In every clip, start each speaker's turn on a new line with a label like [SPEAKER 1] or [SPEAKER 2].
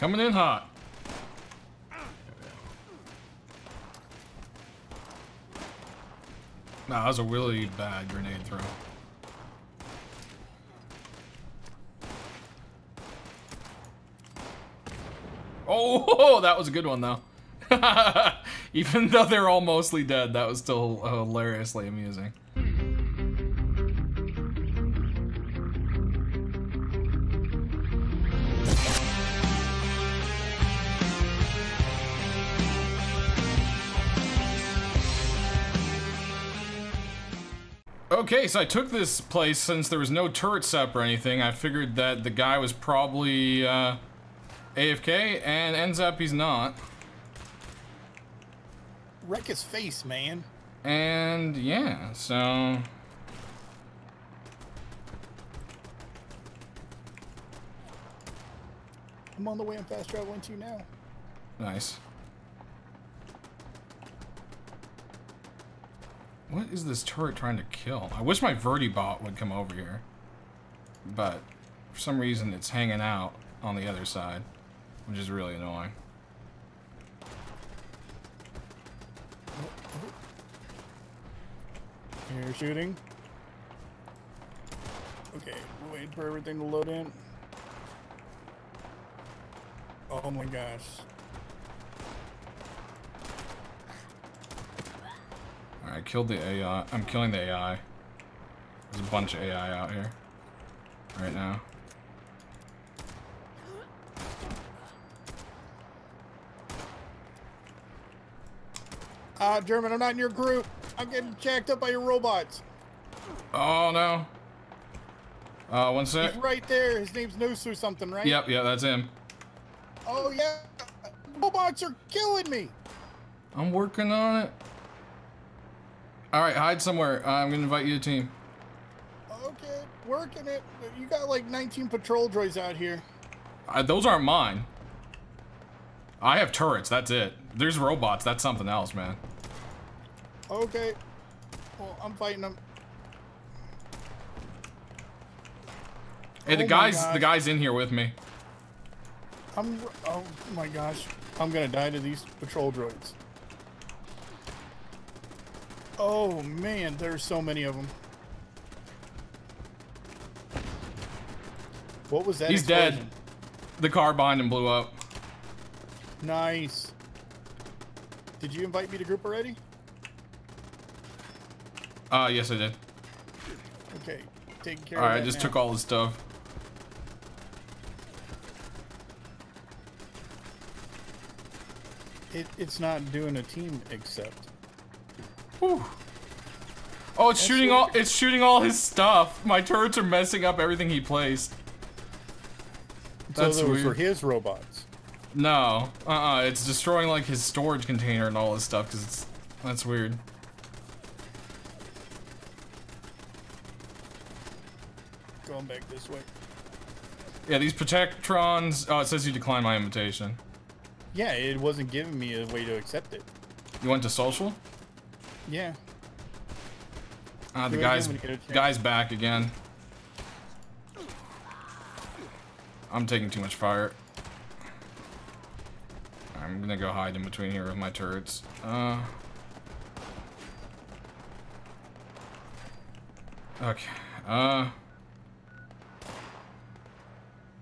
[SPEAKER 1] Coming in hot. Nah, that was a really bad grenade throw. Oh, that was a good one though. Even though they're all mostly dead, that was still hilariously amusing. Okay, so I took this place since there was no turret sep or anything. I figured that the guy was probably uh, AFK, and ends up he's not.
[SPEAKER 2] Wreck his face, man.
[SPEAKER 1] And yeah, so. I'm
[SPEAKER 2] on the way. I'm fast traveling to you now.
[SPEAKER 1] Nice. What is this turret trying to kill? I wish my Vertibot would come over here. But for some reason it's hanging out on the other side, which is really annoying.
[SPEAKER 2] You're shooting. Okay, wait for everything to load in. Oh my gosh.
[SPEAKER 1] I killed the AI. I'm killing the AI. There's a bunch of AI out here. Right now.
[SPEAKER 2] Ah, uh, German, I'm not in your group. I'm getting jacked up by your robots.
[SPEAKER 1] Oh, no. Uh, one sec.
[SPEAKER 2] He's right there. His name's Nosu something, right?
[SPEAKER 1] Yep, yeah, that's him.
[SPEAKER 2] Oh, yeah. Robots are killing me.
[SPEAKER 1] I'm working on it. All right, hide somewhere. Uh, I'm gonna invite you to team.
[SPEAKER 2] Okay, working it. You got like 19 patrol droids out here.
[SPEAKER 1] Uh, those aren't mine. I have turrets. That's it. There's robots. That's something else, man.
[SPEAKER 2] Okay. Well, I'm fighting them.
[SPEAKER 1] Hey, the oh guy's the guy's in here with me.
[SPEAKER 2] I'm. Oh my gosh. I'm gonna die to these patrol droids. Oh man, there's so many of them. What was that?
[SPEAKER 1] He's explosion? dead. The car behind him blew up.
[SPEAKER 2] Nice. Did you invite me to group already?
[SPEAKER 1] Uh, yes I did.
[SPEAKER 2] Okay, taking care
[SPEAKER 1] Alright,
[SPEAKER 2] I
[SPEAKER 1] just
[SPEAKER 2] now.
[SPEAKER 1] took all his stuff.
[SPEAKER 2] It, it's not doing a team accept.
[SPEAKER 1] Whew. Oh, it's That's shooting all it's shooting all his stuff. My turrets are messing up everything he placed.
[SPEAKER 2] That's so weird. for his robots.
[SPEAKER 1] No, uh-uh, it's destroying like his storage container and all this stuff because it's that's weird.
[SPEAKER 2] Going back this way.
[SPEAKER 1] Yeah, these Protectrons. Oh, it says you declined my invitation.
[SPEAKER 2] Yeah, it wasn't giving me a way to accept it.
[SPEAKER 1] You went to social?
[SPEAKER 2] Yeah.
[SPEAKER 1] Ah, the guy's guy's back again. I'm taking too much fire. I'm gonna go hide in between here with my turrets. Uh. Okay. Uh.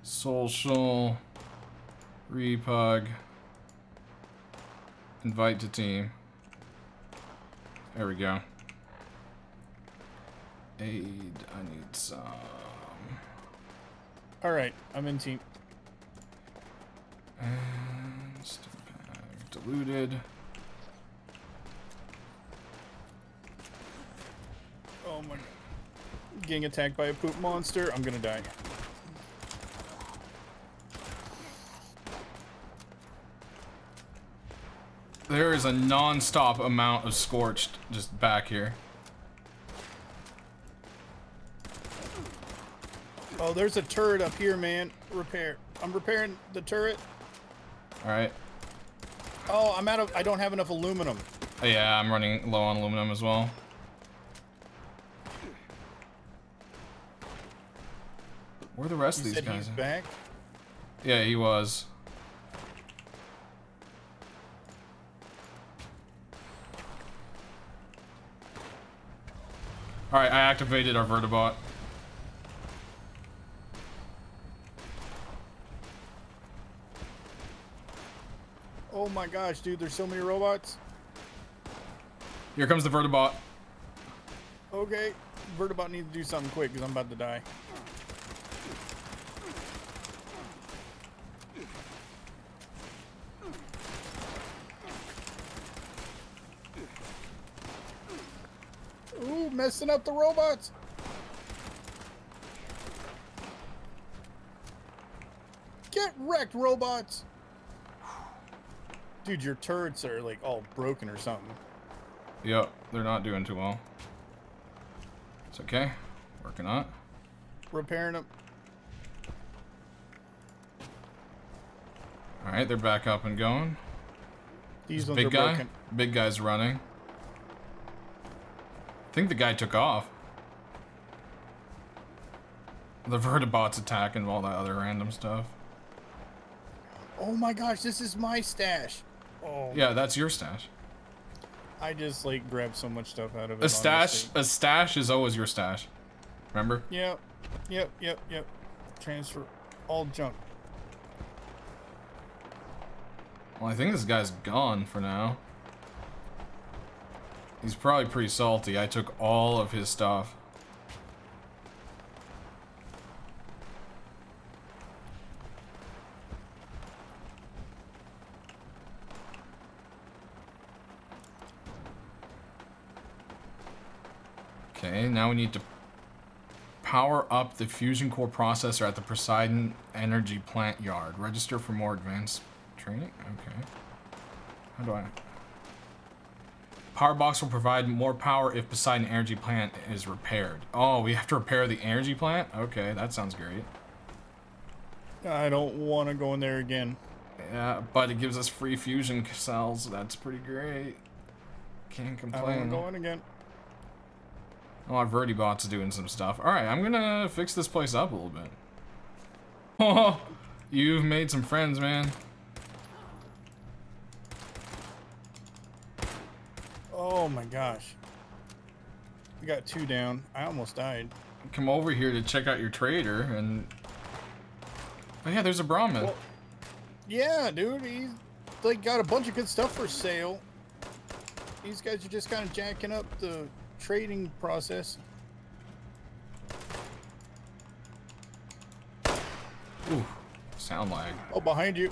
[SPEAKER 1] Social. Repug. Invite to team. There we go. Aid, I need some.
[SPEAKER 2] Alright, I'm in team.
[SPEAKER 1] And diluted.
[SPEAKER 2] Oh my god. Getting attacked by a poop monster, I'm gonna die.
[SPEAKER 1] There is a non-stop amount of scorched just back here.
[SPEAKER 2] Oh, there's a turret up here, man. Repair. I'm repairing the turret.
[SPEAKER 1] All right.
[SPEAKER 2] Oh, I'm out of. I don't have enough aluminum.
[SPEAKER 1] Oh, yeah, I'm running low on aluminum as well. Where are the rest
[SPEAKER 2] you
[SPEAKER 1] of these guys?
[SPEAKER 2] He's back.
[SPEAKER 1] Yeah, he was. Alright, I activated our Vertibot.
[SPEAKER 2] Oh my gosh, dude, there's so many robots.
[SPEAKER 1] Here comes the Vertibot.
[SPEAKER 2] Okay, Vertibot needs to do something quick because I'm about to die. Ooh, messing up the robots. Get wrecked, robots. Dude, your turrets are like all broken or something.
[SPEAKER 1] Yep, they're not doing too well. It's okay. Working on it.
[SPEAKER 2] Repairing them.
[SPEAKER 1] Alright, they're back up and going.
[SPEAKER 2] These ones are
[SPEAKER 1] big guy?
[SPEAKER 2] broken.
[SPEAKER 1] Big guy's running. I think the guy took off. The Vertibot's attacking all that other random stuff.
[SPEAKER 2] Oh my gosh, this is my stash. Oh,
[SPEAKER 1] Yeah, that's your stash.
[SPEAKER 2] I just like grabbed so much stuff out of it.
[SPEAKER 1] A stash, a stash is always your stash. Remember?
[SPEAKER 2] Yep, yep, yep, yep. Transfer all junk.
[SPEAKER 1] Well, I think this guy's gone for now. He's probably pretty salty. I took all of his stuff. Okay, now we need to power up the fusion core processor at the Poseidon Energy Plant Yard. Register for more advanced training? Okay. How do I... Power box will provide more power if Poseidon Energy Plant is repaired. Oh, we have to repair the energy plant? Okay, that sounds great.
[SPEAKER 2] I don't want to go in there again.
[SPEAKER 1] Yeah, but it gives us free fusion cells. That's pretty great. Can't
[SPEAKER 2] I don't want
[SPEAKER 1] complain.
[SPEAKER 2] to go in again.
[SPEAKER 1] Oh, I've our Vertibot's doing some stuff. Alright, I'm gonna fix this place up a little bit. Oh, you've made some friends, man.
[SPEAKER 2] Oh my gosh. We got two down. I almost died.
[SPEAKER 1] Come over here to check out your trader, and... Oh yeah, there's a Brahmin.
[SPEAKER 2] Well, yeah, dude. He's like got a bunch of good stuff for sale. These guys are just kind of jacking up the trading process.
[SPEAKER 1] Ooh, sound lag.
[SPEAKER 2] Oh, behind you.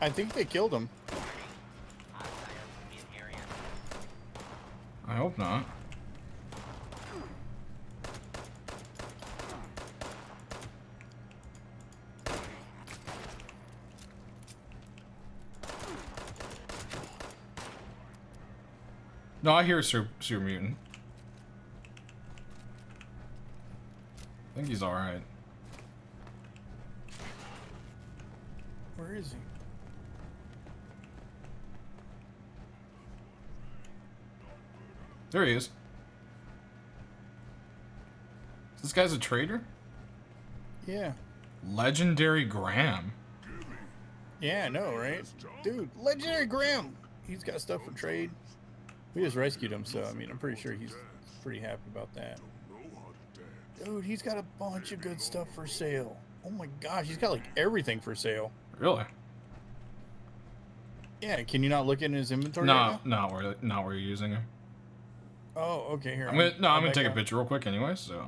[SPEAKER 2] I think they killed him.
[SPEAKER 1] I hope not. No, I hear a super, super mutant. I think he's alright.
[SPEAKER 2] Where is he?
[SPEAKER 1] There he is. This guy's a trader?
[SPEAKER 2] Yeah.
[SPEAKER 1] Legendary Grahm.
[SPEAKER 2] Yeah, I know, right? Dude, Legendary Grahm. He's got stuff for trade. We just rescued him, so I mean, I'm pretty sure he's pretty happy about that. Dude, he's got a bunch of good stuff for sale. Oh my gosh, he's got like everything for sale.
[SPEAKER 1] Really?
[SPEAKER 2] Yeah, can you not look in his inventory?
[SPEAKER 1] No,
[SPEAKER 2] right
[SPEAKER 1] not where not where you're using him.
[SPEAKER 2] Oh, okay. Here.
[SPEAKER 1] I'm gonna no, I'm gonna take a picture real quick anyway, so